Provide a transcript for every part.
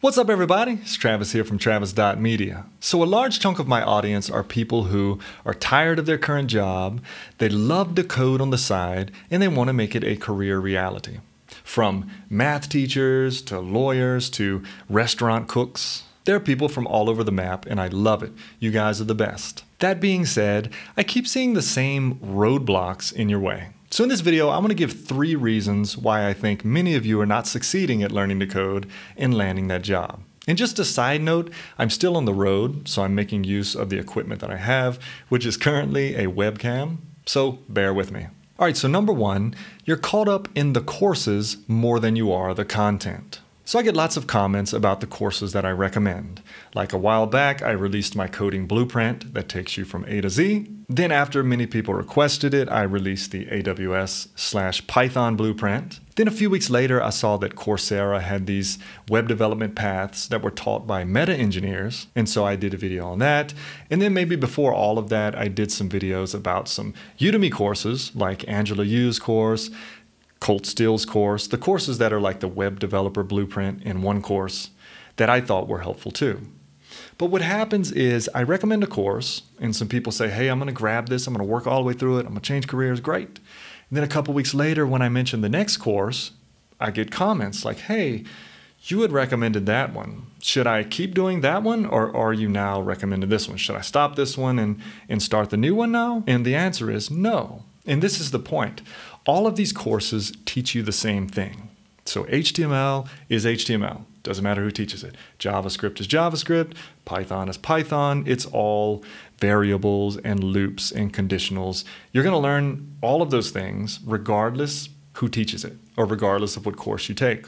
What's up, everybody? It's Travis here from Travis.media. So, a large chunk of my audience are people who are tired of their current job, they love to code on the side, and they want to make it a career reality. From math teachers to lawyers to restaurant cooks, there are people from all over the map, and I love it. You guys are the best. That being said, I keep seeing the same roadblocks in your way. So in this video, I'm going to give three reasons why I think many of you are not succeeding at learning to code and landing that job. And just a side note, I'm still on the road, so I'm making use of the equipment that I have, which is currently a webcam, so bear with me. All right, so number one, you're caught up in the courses more than you are the content. So I get lots of comments about the courses that I recommend. Like a while back, I released my coding blueprint that takes you from A to Z. Then after many people requested it, I released the AWS slash Python blueprint. Then a few weeks later, I saw that Coursera had these web development paths that were taught by meta engineers. And so I did a video on that. And then maybe before all of that, I did some videos about some Udemy courses like Angela Yu's course, Colt Steele's course, the courses that are like the web developer blueprint in one course that I thought were helpful too. But what happens is I recommend a course, and some people say, hey, I'm going to grab this, I'm going to work all the way through it, I'm going to change careers, great. And then a couple weeks later, when I mention the next course, I get comments like, hey, you had recommended that one. Should I keep doing that one, or are you now recommending this one? Should I stop this one and, and start the new one now? And the answer is no. And this is the point. All of these courses teach you the same thing. So HTML is HTML. Doesn't matter who teaches it. JavaScript is JavaScript. Python is Python. It's all variables and loops and conditionals. You're going to learn all of those things regardless who teaches it or regardless of what course you take.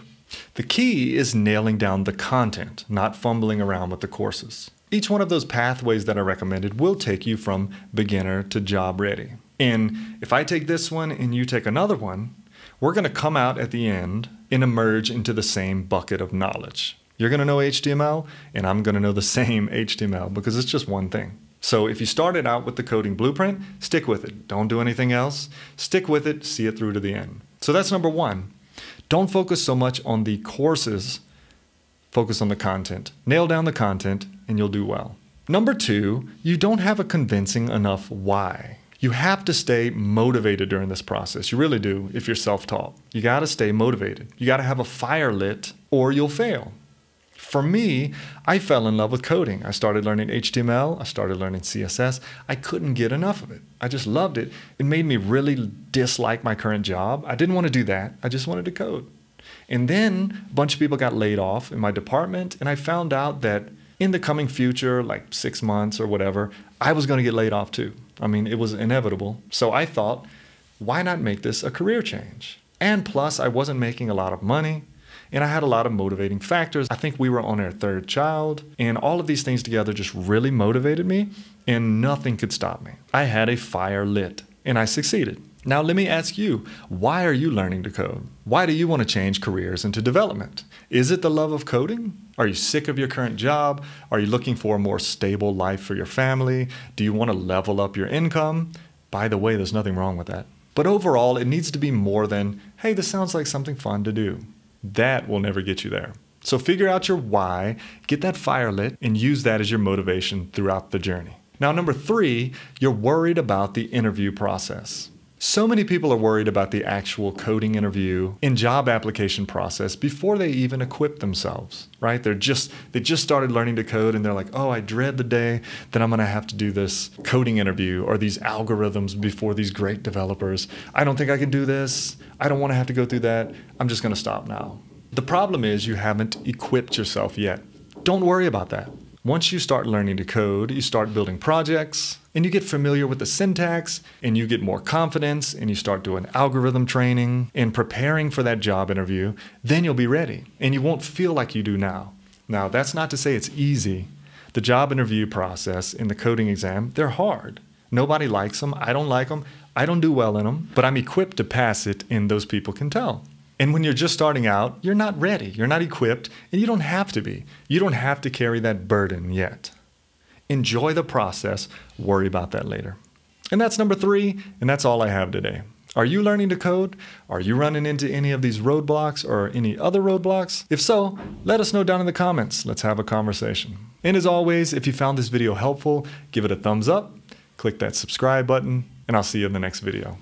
The key is nailing down the content, not fumbling around with the courses. Each one of those pathways that I recommended will take you from beginner to job ready. And if I take this one and you take another one, we're going to come out at the end and emerge into the same bucket of knowledge. You're going to know HTML, and I'm going to know the same HTML because it's just one thing. So if you started out with the coding blueprint, stick with it. Don't do anything else. Stick with it, see it through to the end. So that's number one. Don't focus so much on the courses, focus on the content. Nail down the content, and you'll do well. Number two, you don't have a convincing enough why. You have to stay motivated during this process. You really do if you're self taught. You got to stay motivated. You got to have a fire lit or you'll fail. For me, I fell in love with coding. I started learning HTML, I started learning CSS. I couldn't get enough of it. I just loved it. It made me really dislike my current job. I didn't want to do that. I just wanted to code. And then a bunch of people got laid off in my department, and I found out that in the coming future, like six months or whatever, I was going to get laid off too. I mean, it was inevitable. So I thought, why not make this a career change? And plus, I wasn't making a lot of money and I had a lot of motivating factors. I think we were on our third child, and all of these things together just really motivated me, and nothing could stop me. I had a fire lit, and I succeeded. Now, let me ask you why are you learning to code? Why do you want to change careers into development? Is it the love of coding? Are you sick of your current job? Are you looking for a more stable life for your family? Do you want to level up your income? By the way, there's nothing wrong with that. But overall, it needs to be more than, hey, this sounds like something fun to do. That will never get you there. So figure out your why, get that fire lit, and use that as your motivation throughout the journey. Now, number three, you're worried about the interview process. So many people are worried about the actual coding interview and job application process before they even equip themselves, right? They're just they just started learning to code and they're like, "Oh, I dread the day that I'm going to have to do this coding interview or these algorithms before these great developers. I don't think I can do this. I don't want to have to go through that. I'm just going to stop now." The problem is you haven't equipped yourself yet. Don't worry about that. Once you start learning to code, you start building projects, and you get familiar with the syntax, and you get more confidence, and you start doing algorithm training and preparing for that job interview, then you'll be ready, and you won't feel like you do now. Now, that's not to say it's easy. The job interview process in the coding exam, they're hard. Nobody likes them. I don't like them. I don't do well in them, but I'm equipped to pass it, and those people can tell. And when you're just starting out, you're not ready, you're not equipped, and you don't have to be. You don't have to carry that burden yet. Enjoy the process, worry about that later. And that's number three, and that's all I have today. Are you learning to code? Are you running into any of these roadblocks or any other roadblocks? If so, let us know down in the comments. Let's have a conversation. And as always, if you found this video helpful, give it a thumbs up, click that subscribe button, and I'll see you in the next video.